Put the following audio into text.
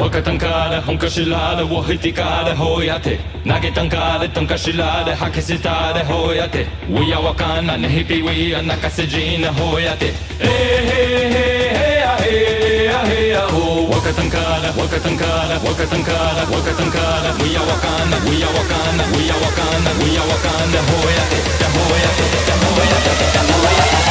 وكتنكار هنكشلار وهتكار هوياتي ناجي تنكار تنكشلار حكي ستار هوياتي ويا وكان نهبي ويا نكسجين هوياتي إيه إيه إيه إيه إيه هو وكتنكار وكتنكار وكتنكار وكتنكار ويا وكان ويا وكان ويا وكان ويا وكان هوياتي هوياتي هوياتي هوياتي